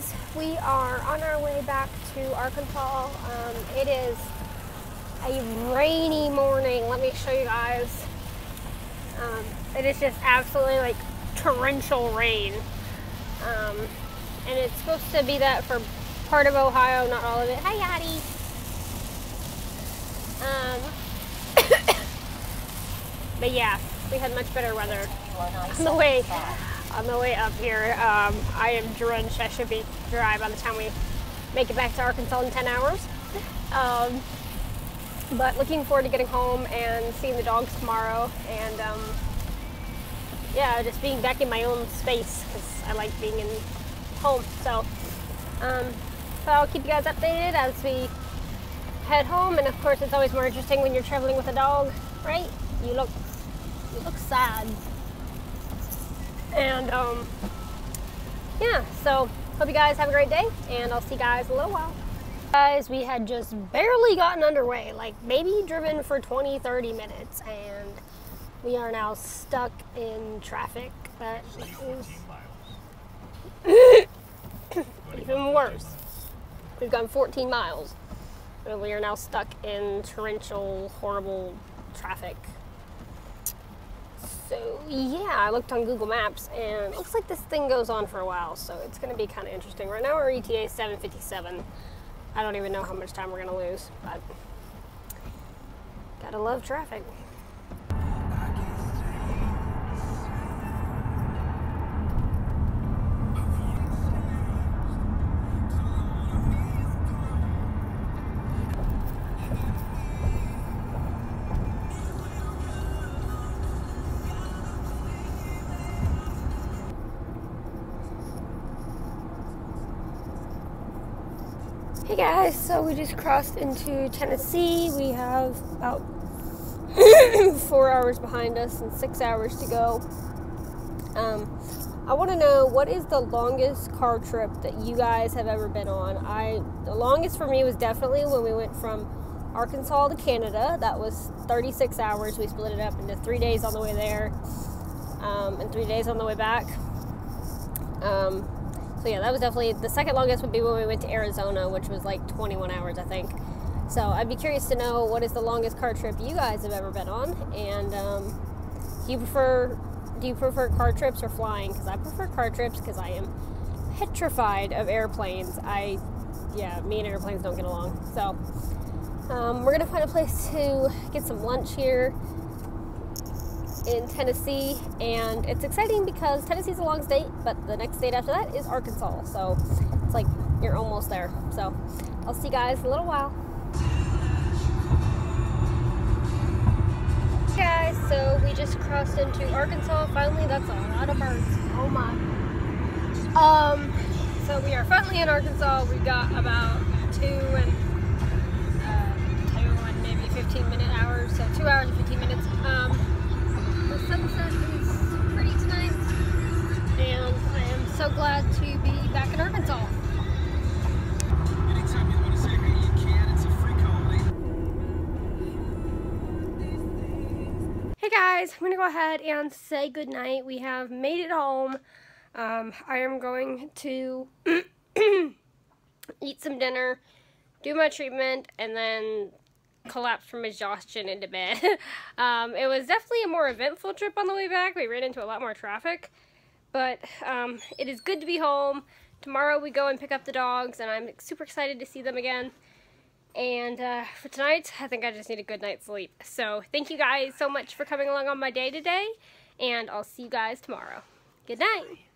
guys, we are on our way back to Arkansas. Um, it is a rainy morning. Let me show you guys. Um, it is just absolutely like torrential rain. Um, and it's supposed to be that for part of Ohio, not all of it. Hi, Yadi. Um, but yeah, we had much better weather on the way on the way up here. Um, I am drenched. I should be dry by the time we make it back to Arkansas in 10 hours. Um, but looking forward to getting home and seeing the dogs tomorrow and um, yeah, just being back in my own space because I like being in home. So, um, so I'll keep you guys updated as we head home. And of course, it's always more interesting when you're traveling with a dog, right? You look, you look sad. And um, yeah, so hope you guys have a great day, and I'll see you guys in a little while. Guys, we had just barely gotten underway, like maybe driven for 20, 30 minutes, and we are now stuck in traffic that is even worse. We've gone 14 miles, and we are now stuck in torrential, horrible traffic. So yeah, I looked on Google Maps and it looks like this thing goes on for a while, so it's to be kind of interesting. Right now our ETA is 7:57. I don't even know how much time we're to lose, but gotta love traffic. Hey guys, so we just crossed into Tennessee. We have about four hours behind us and six hours to go. Um, I want to know what is the longest car trip that you guys have ever been on. I the longest for me was definitely when we went from Arkansas to Canada. That was 36 hours. We split it up into three days on the way there um, and three days on the way back. Um, so yeah, that was definitely the second longest would be when we went to Arizona, which was like 21 hours, I think. So I'd be curious to know what is the longest car trip you guys have ever been on, and um, do you prefer do you prefer car trips or flying? Because I prefer car trips because I am petrified of airplanes. I yeah, me and airplanes don't get along. So um, we're gonna find a place to get some lunch here in Tennessee, and it's exciting because Tennessee's a long state, but the next state after that is Arkansas. So it's like you're almost there. So I'll see you guys in a little while. Hey guys, so we just crossed into Arkansas. Finally, that's a lot of birds. Oh my. Um, so we are finally in Arkansas. We've got about two Guys, I'm gonna go ahead and say goodnight. We have made it home. Um, I am going to eat some dinner, do my treatment, and then collapse from exhaustion into bed. um, it was definitely a more eventful trip on the way back. We ran into a lot more traffic, but um, it is good to be home. Tomorrow we go and pick up the dogs, and I'm super excited to see them again. And uh, for tonight, I think I just need a good night's sleep. So thank you guys so much for coming along on my day today, and I'll see you guys tomorrow. Good night.